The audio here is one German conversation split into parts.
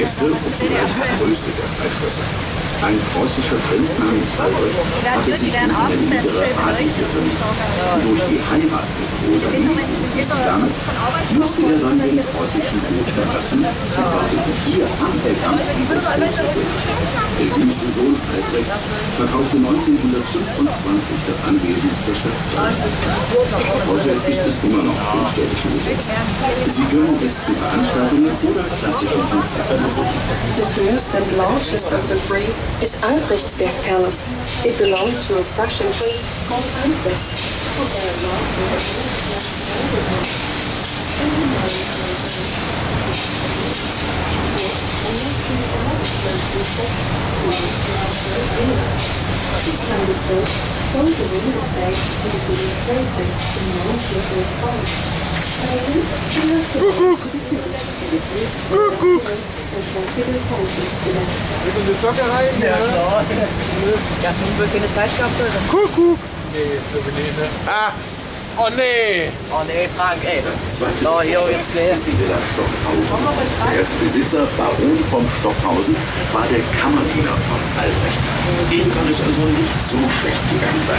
erste und zugleich der größte der drei Schlösser. Ein preußischer Prinz namens Albrecht hatte sich in eine niedere adlige verliebt. Durch die Heirat mit Rosa Luise damit musste er dann den preußischen Hof verlassen und wartete hier am Eltern dieser große Wunsch. Der jüngste Sohn Albrecht verkaufte 1925 das Anwesen der Stadt Heute ist es immer noch im städtischen Besitz. Sie können es zu Veranstaltungen oder klassischen. The first and largest of the three is Albrechtsberg Palace. It belonged to a Prussian prince called Albrecht, who fell in love with a the real estate is in the to them. Mit in die Socke rein? Ja, klar. Jasmin wohl keine Zeit gehabt heute. Kuckuck. Nee, für Benene. Ah. Oh nee. Oh nee, Frank, ey. Das zweite Da, hier jetzt ist die Stockhausen. Der erste Besitzer, Baron vom Stockhausen, war der Kammerdiener von Albrecht. Dem kann es also nicht so schlecht gegangen sein.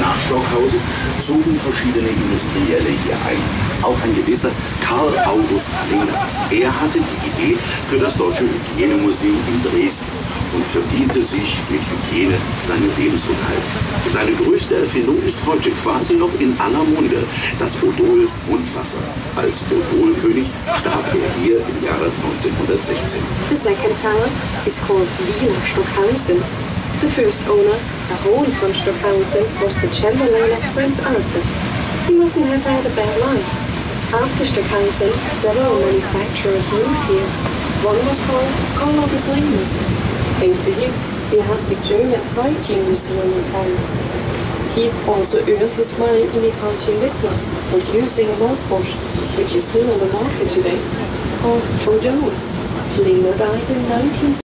Nach Stockhausen zogen verschiedene Industrielle hier ein. Auch ein gewisser Karl August Lehner. Er hatte die Idee für das Deutsche Hygienemuseum in Dresden und verdiente sich mit Hygiene seinen Lebensunterhalt. Seine größte Erfindung ist heute quasi noch in aller Munde, das Odol Mundwasser. Als Odolkönig starb er hier im Jahre 1916. The second palace is called Villa Stockhausen. The first owner, Baron von Stockhausen, was the Chamberlain of Prince Albrecht. He mustn't have had a bad life. After Stockhausen, several manufacturers moved here. One was called Karl August Lehmann. Thanks to him, we have the German hygiene museum in town. He also earned his money in the hygiene business, producing a mouthwash, which is still on the market today, called Odol. Lehner died in 19